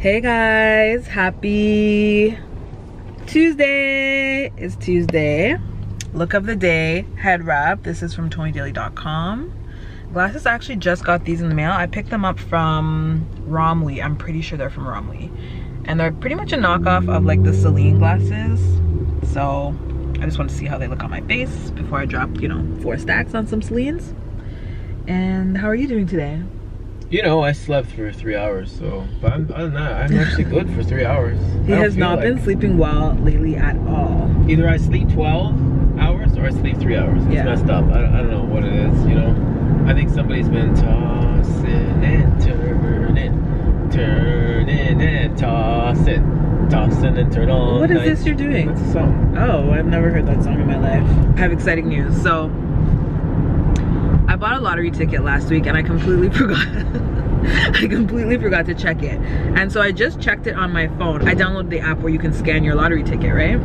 Hey guys, happy Tuesday. It's Tuesday. Look of the day, head wrap. This is from ToniDaley.com. Glasses I actually just got these in the mail. I picked them up from Romley. I'm pretty sure they're from Romley. And they're pretty much a knockoff of like the Celine glasses. So I just want to see how they look on my face before I drop, you know, four stacks on some Celines. And how are you doing today? You know, I slept for three hours, so but I'm, other than that, I'm actually good for three hours. He has not like... been sleeping well lately at all. Either I sleep 12 hours or I sleep three hours. It's yeah. messed up. I don't, I don't know what it is, you know. I think somebody's been tossing and turning, turning and tossing, tossing and turning on. What is this you're doing? That's a song. Oh, I've never heard that song in my life. I have exciting news. So bought a lottery ticket last week and I completely forgot. I completely forgot to check it. And so I just checked it on my phone. I downloaded the app where you can scan your lottery ticket, right?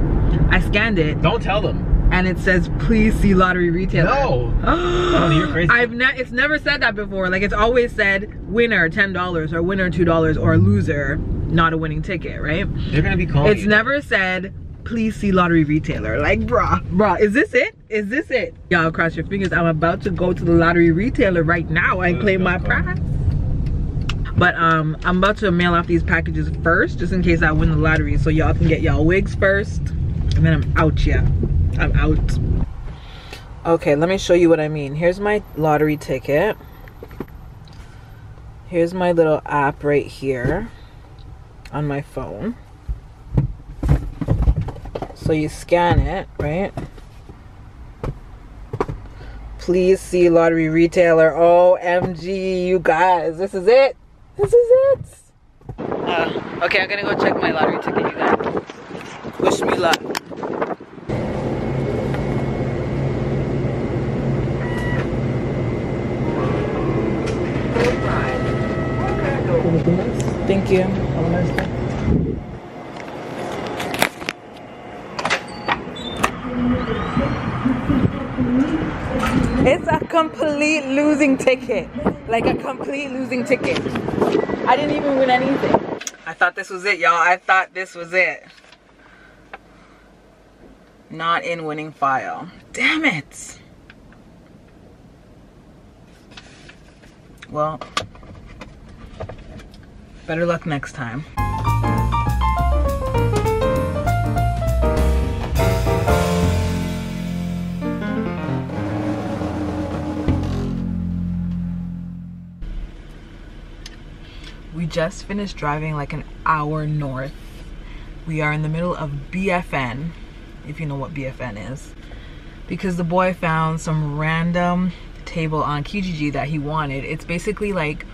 I scanned it. Don't tell them. And it says, please see lottery retailer. No. oh, you're crazy. I've ne it's never said that before. Like it's always said winner $10 or winner $2 or loser, not a winning ticket, right? They're gonna be calling It's never said please see lottery retailer. Like, bruh, bruh, is this it? Is this it? Y'all cross your fingers. I'm about to go to the lottery retailer right now and claim my prize. But um, I'm about to mail off these packages first, just in case I win the lottery, so y'all can get y'all wigs first. And then I'm out, yeah. I'm out. Okay, let me show you what I mean. Here's my lottery ticket. Here's my little app right here on my phone. So you scan it, right? Please see lottery retailer. OMG, you guys. This is it. This is it. Uh, okay, I'm gonna go check my lottery ticket, you guys. Wish me luck. Thank you. It's a complete losing ticket. Like a complete losing ticket. I didn't even win anything. I thought this was it, y'all. I thought this was it. Not in winning file. Damn it. Well, better luck next time. Just finished driving like an hour north. We are in the middle of BFN, if you know what BFN is. Because the boy found some random table on Kijiji that he wanted. It's basically like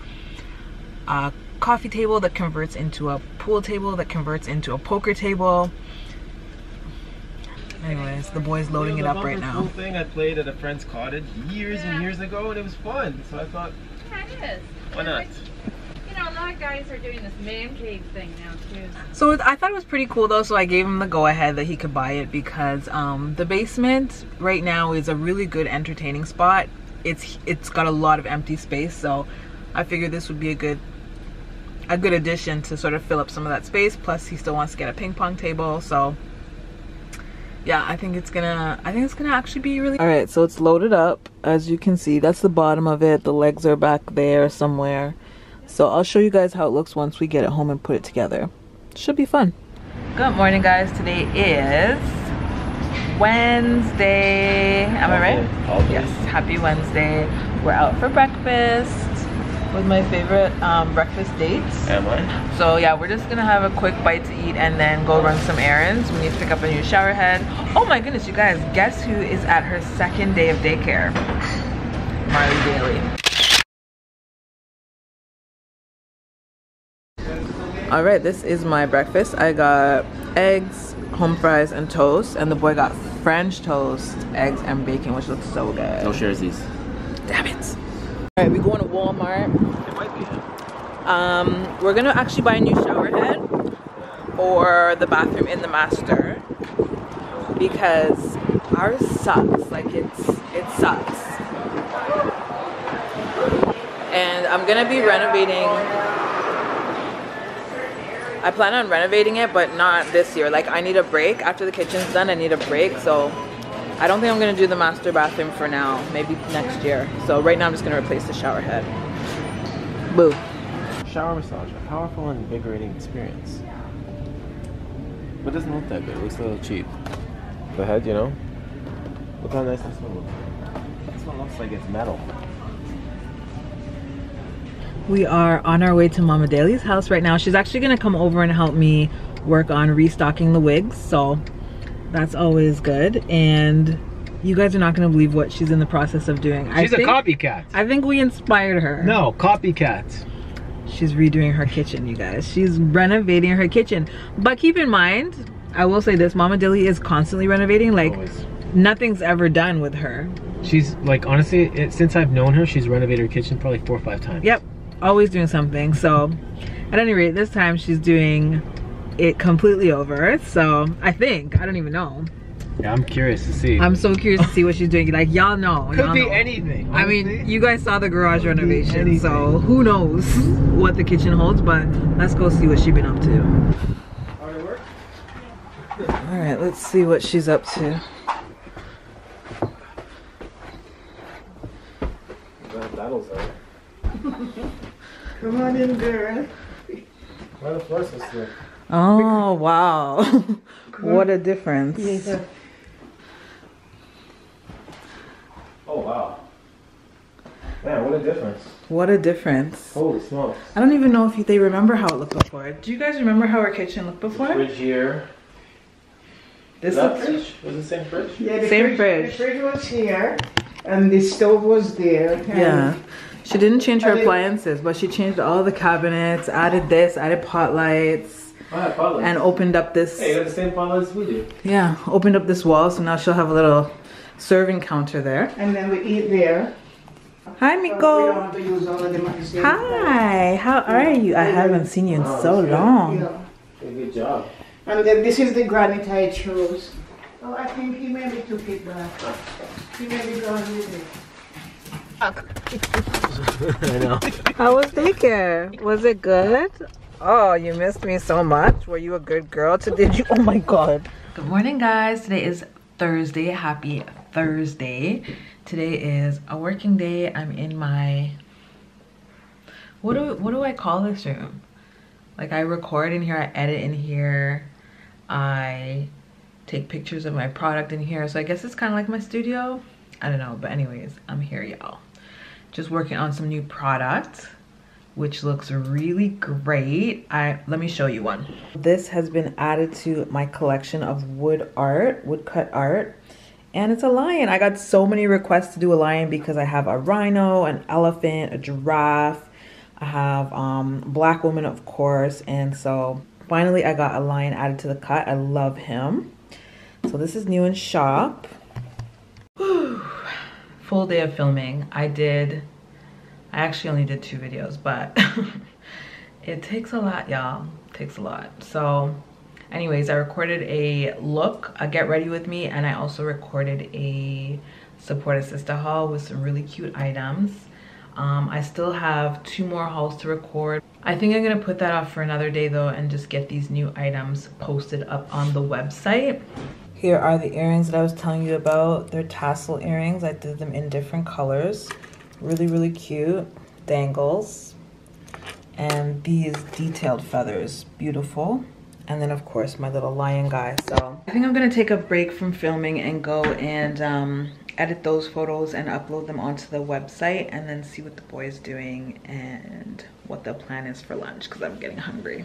a coffee table that converts into a pool table that converts into a poker table. Anyways, the boy's loading you know, it up right now. thing I played at a friend's cottage years yeah. and years ago, and it was fun. So I thought, yeah, it is. Why not? A lot of guys are doing this man cave thing now too. So I thought it was pretty cool though, so I gave him the go ahead that he could buy it because um, the basement right now is a really good entertaining spot. It's it's got a lot of empty space, so I figured this would be a good a good addition to sort of fill up some of that space. Plus, he still wants to get a ping pong table, so yeah, I think it's gonna I think it's gonna actually be really. All right, so it's loaded up as you can see. That's the bottom of it. The legs are back there somewhere. So I'll show you guys how it looks once we get it home and put it together. Should be fun. Good morning guys. Today is Wednesday. Am I right? Yes. Happy Wednesday. We're out for breakfast with my favorite um, breakfast dates. Am I? So yeah, we're just gonna have a quick bite to eat and then go run some errands. We need to pick up a new shower head. Oh my goodness, you guys, guess who is at her second day of daycare? Marley Daley. All right this is my breakfast. I got eggs home fries and toast. And the boy got french toast eggs and bacon which looks so good. No these. Damn it. All right we're going to walmart. It might be um we're gonna actually buy a new shower head for the bathroom in the master because ours sucks. Like it's it sucks. And i'm gonna be renovating I plan on renovating it, but not this year. Like I need a break. After the kitchen's done, I need a break. So I don't think I'm gonna do the master bathroom for now. Maybe next year. So right now I'm just gonna replace the shower head. Boo. Shower massage, a powerful and invigorating experience. But it doesn't look that good. It looks a little cheap. The head, you know? Look how nice this one looks. This one looks like it's metal. We are on our way to Mama Daley's house right now. She's actually gonna come over and help me work on restocking the wigs. So that's always good. And you guys are not gonna believe what she's in the process of doing. She's I think, a copycat. I think we inspired her. No, copycat. She's redoing her kitchen, you guys. She's renovating her kitchen. But keep in mind, I will say this, Mama Daley is constantly renovating. Like Always. nothing's ever done with her. She's like honestly, it, since I've known her, she's renovated her kitchen probably four or five times. Yep, always doing something. So at any rate, this time she's doing it completely over. So I think, I don't even know. Yeah, I'm curious to see. I'm so curious to see what she's doing. Like y'all know. Could y'all be know. anything. I mean, honestly. you guys saw the garage renovation, so who knows what the kitchen holds, but let's go see what she's been up to. All right, let's see what she's up to. That battles out. Come on in, girl. Why the floor so slick? Oh, wow. what a difference. Yes. Oh wow. Man, what a difference. What a difference. Holy smokes. I don't even know if they remember how it looked before. Do you guys remember how our kitchen looked before? Fridge here. This that looks fridge? Was the same fridge? Yeah, the Same fridge, fridge. The fridge was here, and the stove was there. and- Yeah. She didn't change her I didn't- appliances, but she changed all the cabinets, added this, added pot lights, Oh, yeah, pot and opened up this. Hey, you got the same pot as we do. Yeah, opened up this wall, so now she'll have a little serving counter there. And then we eat there. Hi, So we don't Miko. have to use all of the same. Hi, how are you? I haven't seen you in oh, so long. Yeah. Hey, good job. And then this is the granite I chose. Oh, oh I think he maybe took it back. He maybe gone with it. I know. How was daycare? Was it good? Oh, you missed me so much. Were you a good girl? To did you? Oh my god. Good morning, guys. Today is Thursday. Happy Thursday. Today is a working day. I'm in my. What do what do I call this room? Like I record in here. I edit in here. I take pictures of my product in here. So I guess it's kind of like my studio. I don't know, but anyways, I'm here, y'all just working on some new product which looks really great. I let me show you one. This has been added to my collection of wood art woodcut art and it's a lion. I got so many requests to do a lion because i have a rhino an elephant a giraffe. I have um black woman of course and so finally i got a lion added to the cut. I love him. So this is new in shop full day of filming. I did, I actually only did two videos, but it takes a lot, y'all. takes a lot. So anyways, I recorded a look, a get ready with me, and I also recorded a support a sister haul with some really cute items. Um, I still have two more hauls to record. I think I'm gonna put that off for another day though and just get these new items posted up on the website. Here are the earrings that I was telling you about. They're tassel earrings. I did them in different colors. Really, really cute. Dangles. And these detailed feathers. Beautiful. And then of course my little lion guy. So I think I'm gonna take a break from filming and go and um, edit those photos and upload them onto the website and then see what the boy is doing and what the plan is for lunch because I'm getting hungry.